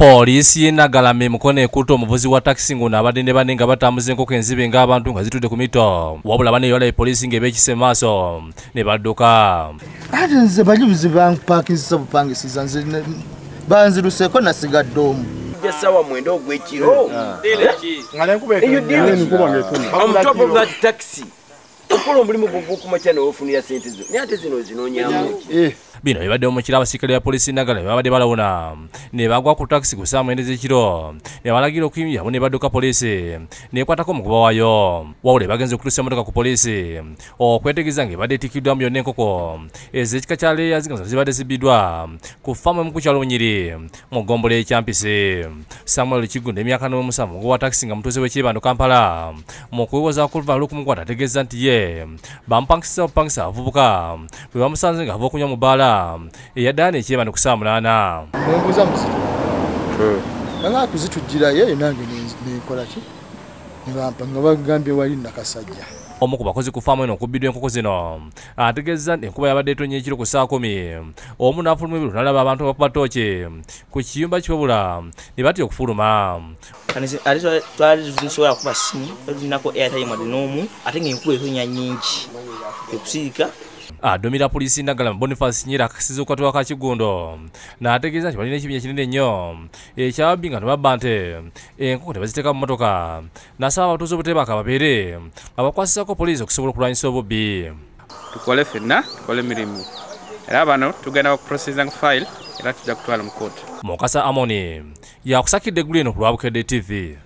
poliisi y'e nagalama emukono ekutte omuvuzi wa takisi nguno abadde ne bane nga batambuza enkoko enzibe ng'abantu nga zitudde ku mito. Wabula bane yewalabe poliisi ng'ebeekisa maaso ne badduka. Ate nze bajubuzi bampakizisa bupangisiza nze banziruseeko nasigadde omu. Ja sawa mwenda ogwekiro. On top of that taxi okola omulimu gwo gw'okumakya newofunira sente zo naye ate zino zinonyamu ki bino bibadde omukira abasirikale ba polisi nagala babadde balawuna ne bagwa ku takisi ku saa mwenda ez'ekiro ne balagira okuyimiramu ne badduka poliisi nekwatako omukuba waayo. Wawula bagenze okutuusa emotoka ku poliisi okwetegeeza ng'ebadde etikiddwamu yonna enkoko ez'ekika kya leeyaz nga zibadde zibbiddwa ku faamu emu ku kyalo bunyiri mu ggombolo ekyampisi samuel kigunda emyaka n'omusanvu mugoba wa takisi nga mutuuze w'ekyebando kampala mu kuwewoza kuluva lw'okumukwata ategeeza nti ye bamupankisisa bupangisa abavubuka bwe bamusanze ng'ava okunywa mu bbaala. Eyaddaana ekyebando ku saa munaana nembuuza muzito nanga kuzitujjirayo nange ne- nenkola ki? Nebampa nga bagambye wali nakasajja omu ku bakozi ku faamu eno okubbiddwa enkoko zino. Ategeeza nti enkuba yabadde etonnya ekiro ku saa kumi. Omu n'afuluma ebiro n'alaba abantu bakuba tooki ku kiyumba kiwabula ne batya okufuluma. Ate twali tusobola kuba simu tulinako airtime wadde n'omu ate ngaenkuba etonya nyingi ekusirika adumira poliisi nagala boniface nyera akakisiza okukatwa ka kigundo n'ategeeza nti balina ekibinja kinene nnyo ekyababbi nga tebabba nte enkoko tebaziteeka mu motoka n'asaba abatuuze obuteebaka babeere nga bakwasisako poliisi okusobola okulwanyisa obubbi. Tukole ffenna tukole emirimu. Era bano tugenda processing file era tujja kutwala mu kooti mukasa amoni yakusakidde eggulu eno ku lwabukedde tv